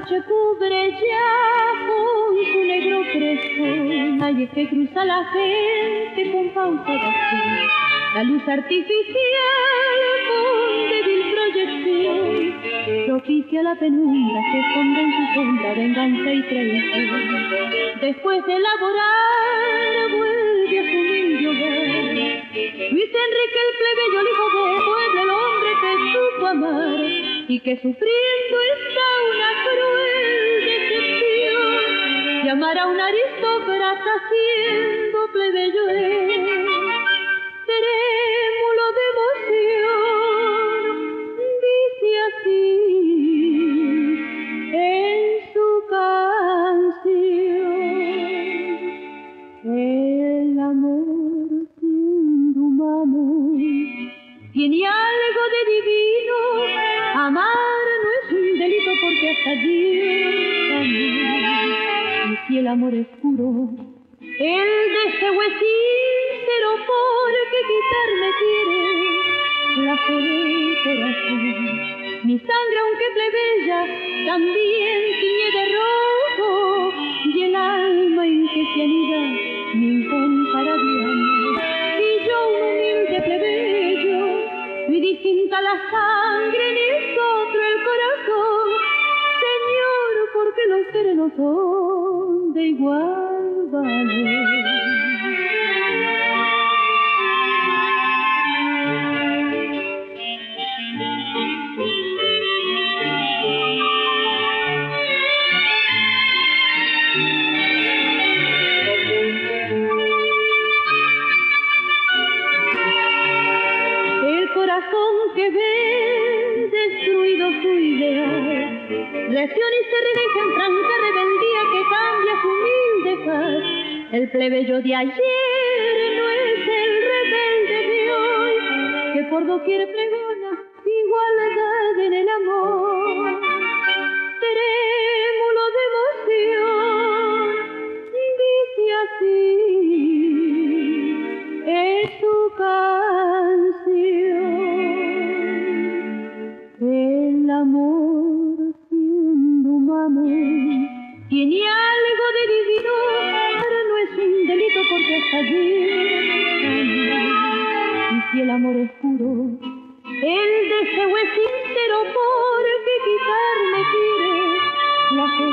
noche cubre ya con su negro fresco. Es que cruza la gente con pausa vacía. La luz artificial con débil proyección propicia la penumbra que esconde en su sombra venganza y traición. Después de elaborar vuelve a su humilde hogar. Luis Enrique el plebeyo, el hijo de pueblo, el hombre que supo amar y que sufriendo decepción. Llamar a un aristócrata siendo plebeyo amor es puro, el deseo es sincero porque quitarme quiere la fe del corazón. Mi sangre, aunque plebeya, también tiñe de rojo y el alma en que se anida mi incomparable amor. Y yo un humilde plebeyo, muy distinta la sangre ni los seres no son de igual y se redeja franca rebeldía que cambia su humilde paz. El plebeyo de ayer no es el rebelde de hoy, que por doquier pregona igualdad el deseo es sincero porque quitarme quiere la fe